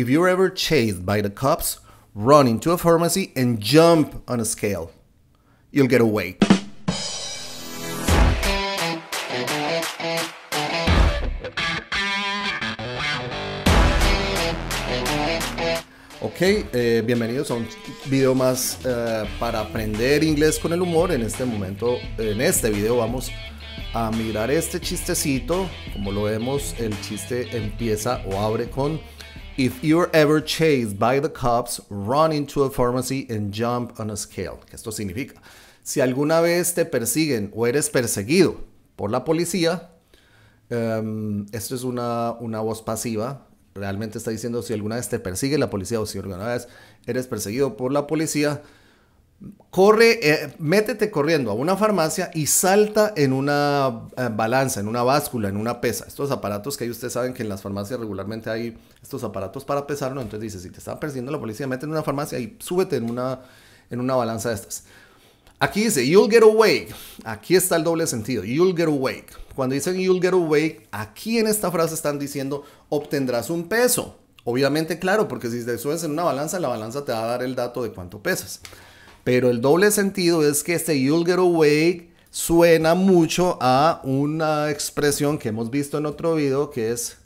if you're ever chased by the cops, run into a pharmacy and jump on a scale. You'll get away. Ok, eh, bienvenidos a un video más eh, para aprender inglés con el humor. En este momento, en este video vamos a mirar este chistecito. Como lo vemos, el chiste empieza o abre con If you're ever chased by the cops, run into a pharmacy and jump on a scale. ¿Qué esto significa? Si alguna vez te persiguen o eres perseguido por la policía, um, esto es una, una voz pasiva realmente está diciendo si alguna vez te persigue la policía o si alguna vez eres perseguido por la policía, corre, eh, métete corriendo a una farmacia y salta en una eh, balanza, en una báscula, en una pesa. Estos aparatos que ahí ustedes saben que en las farmacias regularmente hay estos aparatos para pesarlo. Entonces dice, si te está persiguiendo la policía, métete en una farmacia y súbete en una, en una balanza de estas. Aquí dice, you'll get away. Aquí está el doble sentido. You'll get away. Cuando dicen you'll get away, aquí en esta frase están diciendo obtendrás un peso. Obviamente, claro, porque si te subes en una balanza, la balanza te va a dar el dato de cuánto pesas. Pero el doble sentido es que este you'll get away suena mucho a una expresión que hemos visto en otro video que es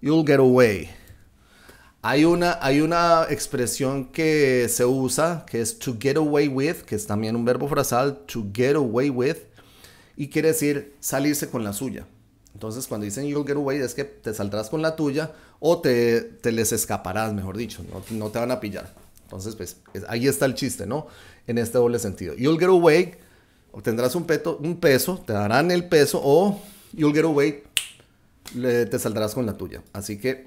you'll get away. Hay una, hay una expresión que se usa que es to get away with, que es también un verbo frasal, to get away with, y quiere decir salirse con la suya. Entonces, cuando dicen you'll get away, es que te saldrás con la tuya o te, te les escaparás, mejor dicho, no, no, te van a pillar. Entonces, pues ahí está el chiste, ¿no? En este doble sentido. You'll get away, obtendrás un, peto, un peso, te darán el peso o you'll get away, le, te saldrás con la tuya. Así que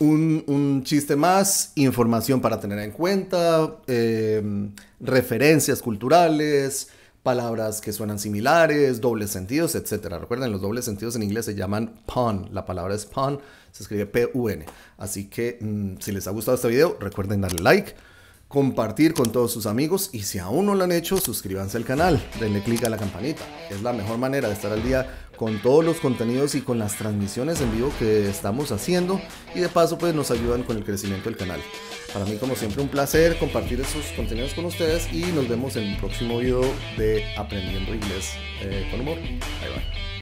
un, chiste más, información para tener en cuenta, em, referencias culturales, palabras que suenan similares, dobles sentidos, etc. Recuerden, los dobles sentidos en inglés se llaman pun. La palabra es pun, se escribe P-U-N. Así que mm, si les ha gustado este video, recuerden darle like compartir con todos sus amigos y si aún no lo han hecho, suscríbanse al canal, denle click a la campanita. Es la mejor manera de estar al día con todos los contenidos y con las transmisiones en vivo que estamos haciendo y de paso pues nos ayudan con el crecimiento del canal. Para mí como siempre un placer compartir esos contenidos con ustedes y nos vemos en el próximo video de Aprendiendo Inglés eh, con Humor. Bye bye.